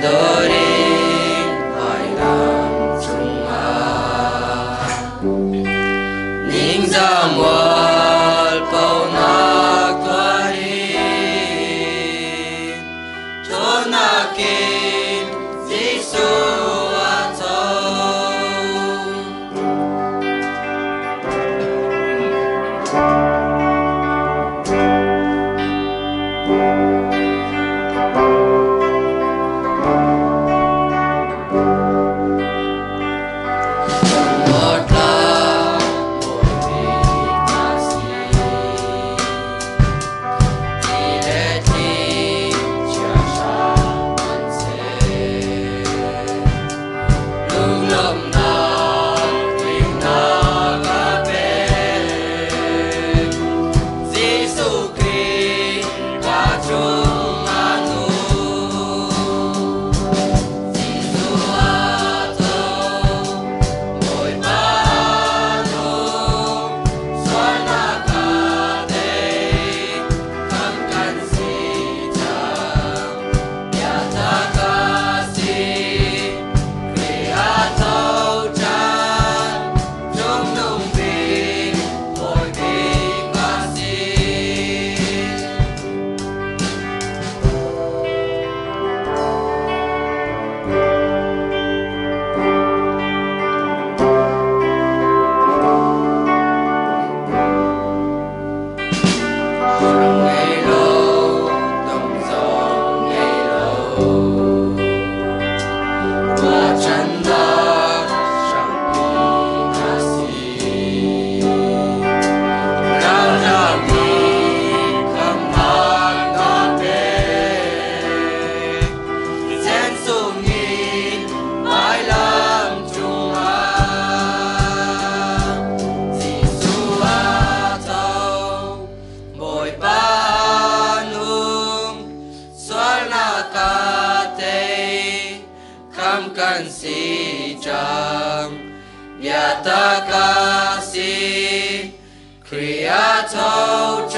多的爱的总啊，你让我把梦做完，做不完。Chang Yatakasi Kriyato